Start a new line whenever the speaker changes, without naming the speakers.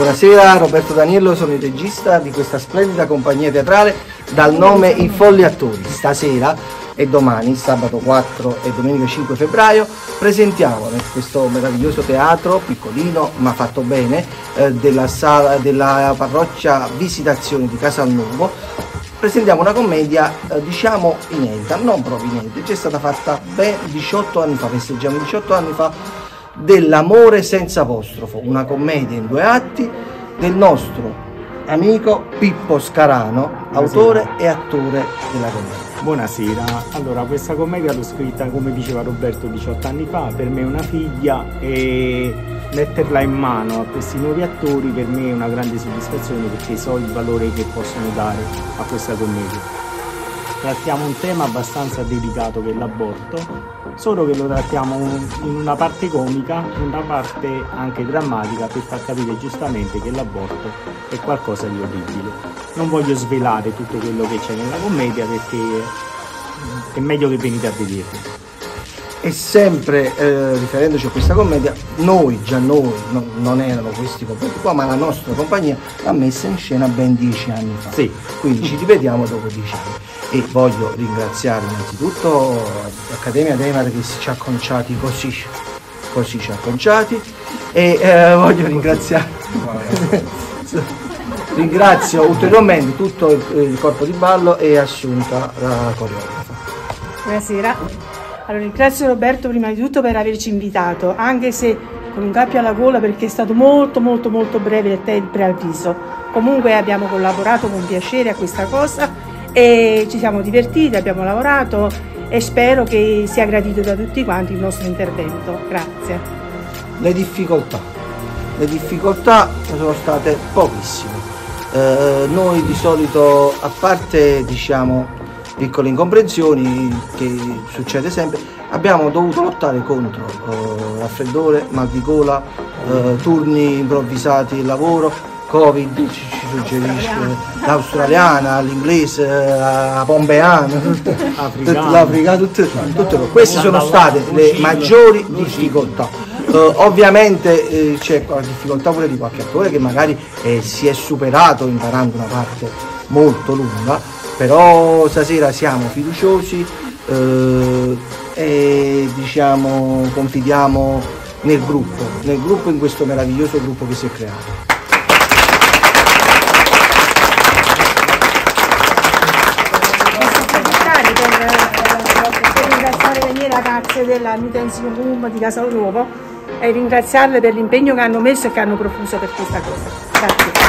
Buonasera, Roberto Daniello, sono il regista di questa splendida compagnia teatrale dal nome I Folli Attori. Stasera e domani, sabato 4 e domenica 5 febbraio, presentiamo in questo meraviglioso teatro, piccolino ma fatto bene, eh, della, sala, della parrocchia Visitazione di Casalnuovo, presentiamo una commedia eh, diciamo inedita, non proprio inedita, è stata fatta ben 18 anni fa, festeggiamo 18 anni fa dell'amore senza apostrofo, una commedia in due atti del nostro amico Pippo Scarano, autore e attore della commedia.
Buonasera, allora questa commedia l'ho scritta come diceva Roberto 18 anni fa, per me è una figlia e metterla in mano a questi nuovi attori per me è una grande soddisfazione perché so il valore che possono dare a questa commedia. Trattiamo un tema abbastanza delicato che è l'aborto solo che lo trattiamo in una parte comica, in una parte anche drammatica per far capire giustamente che l'aborto è qualcosa di orribile. Non voglio svelare tutto quello che c'è nella commedia perché è meglio che venite a vederlo.
E sempre eh, riferendoci a questa commedia, noi, già noi, no, non erano questi compagni qua, ma la nostra compagnia l'ha messa in scena ben dieci anni fa.
Sì.
Quindi ci rivediamo dopo dieci anni e voglio ringraziare innanzitutto l'Accademia Demar che ci ha conciati così, così ci ha conciati e eh, voglio ringraziare ringrazio ulteriormente tutto il, corpo di ballo e Assunta la coreografa.
Buonasera, allora ringrazio Roberto prima di tutto per averci invitato, anche se con un cappio alla gola perché è stato molto molto molto breve il preavviso. Comunque abbiamo collaborato con piacere a questa cosa e ci siamo divertiti, abbiamo lavorato e spero che sia gradito da tutti quanti il nostro intervento. Grazie.
Le difficoltà. Le difficoltà sono state pochissime. Eh, noi di solito, a parte diciamo piccole incomprensioni che succede sempre, abbiamo dovuto lottare contro eh, raffreddore, mal di gola, eh, turni improvvisati lavoro, Covid suggerisce l'australiana, l'inglese, la pompeana, l'africana, queste sono state le maggiori difficoltà. Uh, ovviamente eh, c'è la difficoltà pure di qualche attore che magari eh, si è superato imparando una parte molto lunga, però stasera siamo fiduciosi eh, e diciamo confidiamo nel gruppo, nel gruppo in questo meraviglioso gruppo che si è creato.
Ragazze della Nutensium Room di Casal Nuovo e ringraziarle per l'impegno che hanno messo e che hanno profuso per questa cosa. Grazie.